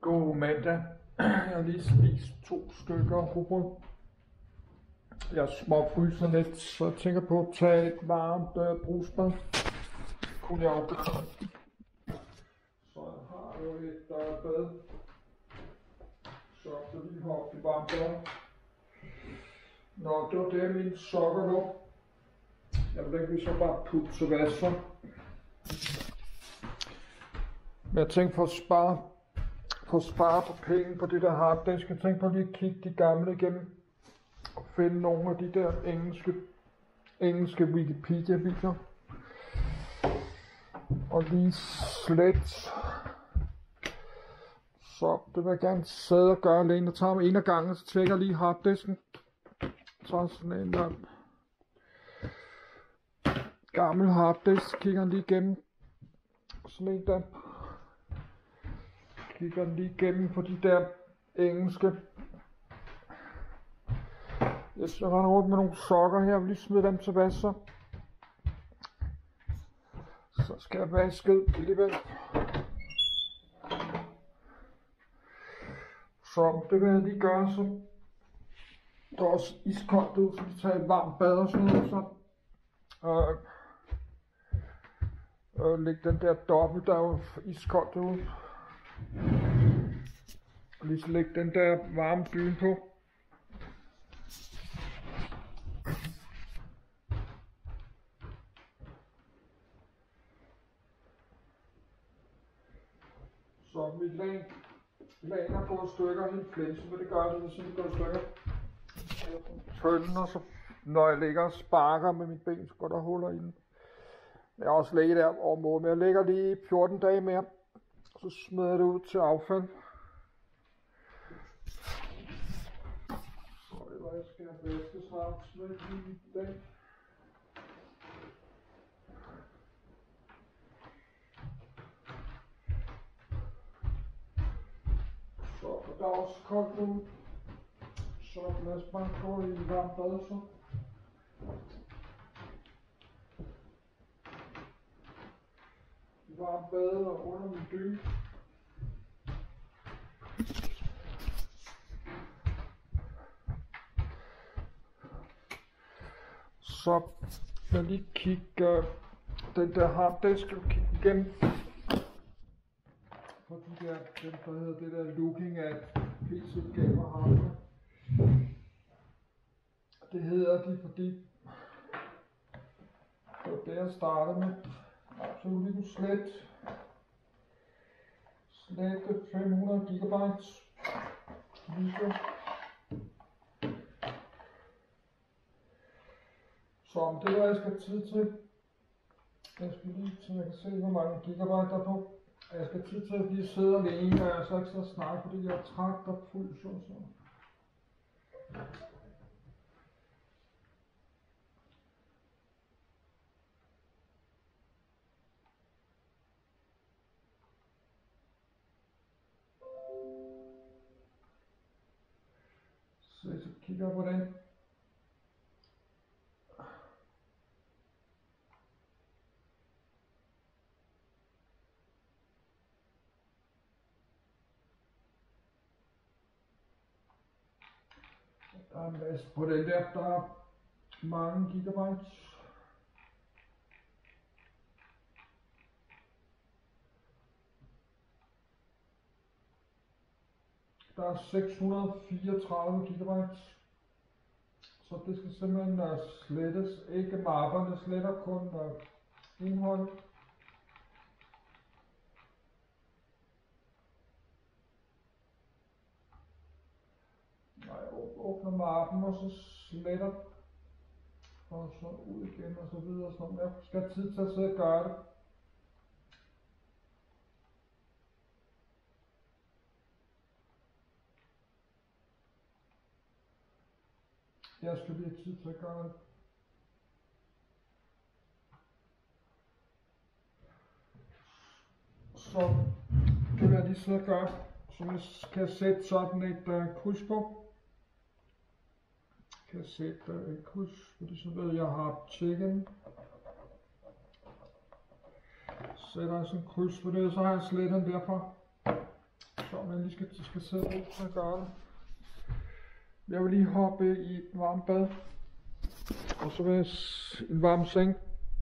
God mandag. Jeg har lige spist to stykker rugbrød. Jeg småfryser lidt, så jeg tænker på at tage et varmt øh, brusbad. Kunne jeg jo. Så jeg har jo et øh, bad. Så jeg lige hoppe i varmt bad. Nå, det var det, mine sokker lå. Jeg vil ikke så bare putte til vasker. Men jeg tænkte for at spare, på at spare på penge på det der harddisk, jeg tænkte på lige at kigge de gamle igennem og finde nogle af de der engelske, engelske Wikipedia-videoer. Og lige slet. Så det vil jeg gerne sidde og gøre alene. Jeg tager mig en af gangen, så tjekker jeg lige harddisken. Så sådan en der gammel harddisk, kigger lige igennem. Sådan en der kigger lige igennem på de der engelske. Jeg render rundt med nogle sokker her, jeg vil lige smide dem til vask så. Så skal jeg vaske alligevel. Så det vil jeg lige gøre så. det er også iskoldt ud, så vi tager et varmt bad og sådan noget. Så. Øh, øh, lægge den der dobbelt, der er jo iskoldt ud. Og lige så lægge den der varme dyne på. Så mit lag, lag er i stykker helt flænse, men det gør det, hvis det går i stykker. Tønden, og så når jeg ligger og sparker med mit ben, så går der huller i den. Jeg har også ligget der over mål, men jeg ligger lige 14 dage mere. Så smider jeg det ud til affald. Så det var, jeg skal have vaske snart. Smid lige i dag. Så og der er også koldt ud. Så lad os bare gå i en varm bad så. Var bad og under min dyne. Så jeg lige kigge uh, den der harddisk, skal kigge igen. For de der, den der hedder det der looking at PC Gamer Hardware. Det hedder de, fordi det var det, jeg startede med. Absolut du slet. Slette 500 gigabytes video. Så om det der jeg skal tid til. Jeg skal lige til, jeg kan se, hvor mange gigabyte der er på. Jeg skal tid til at lige sidde alene, og jeg så ikke så snakke, fordi jeg er træt og fuld så. så. Så jeg så kigger jeg på den. Der er en masse på den der, er 634 GB. Så det skal simpelthen uh, slettes. Ikke mapperne, sletter kun øh, uh, indhold. Nej, jeg åbner mappen, og så sletter og så ud igen og så videre og sådan. Jeg skal have tid til at sidde og gøre det. Jeg skal lige tid til at det. Så det vil jeg lige sidde og gøre. Så jeg kan sætte sådan et uh, kryds på. Kan sætte uh, et kryds, fordi så ved jeg, jeg har chicken. Sætter jeg sådan et kryds på det, så har jeg slettet den derfra. Så man lige skal, skal sidde og og gøre det. Jeg vil lige hoppe i et varmt bad. Og så vil jeg en varm seng.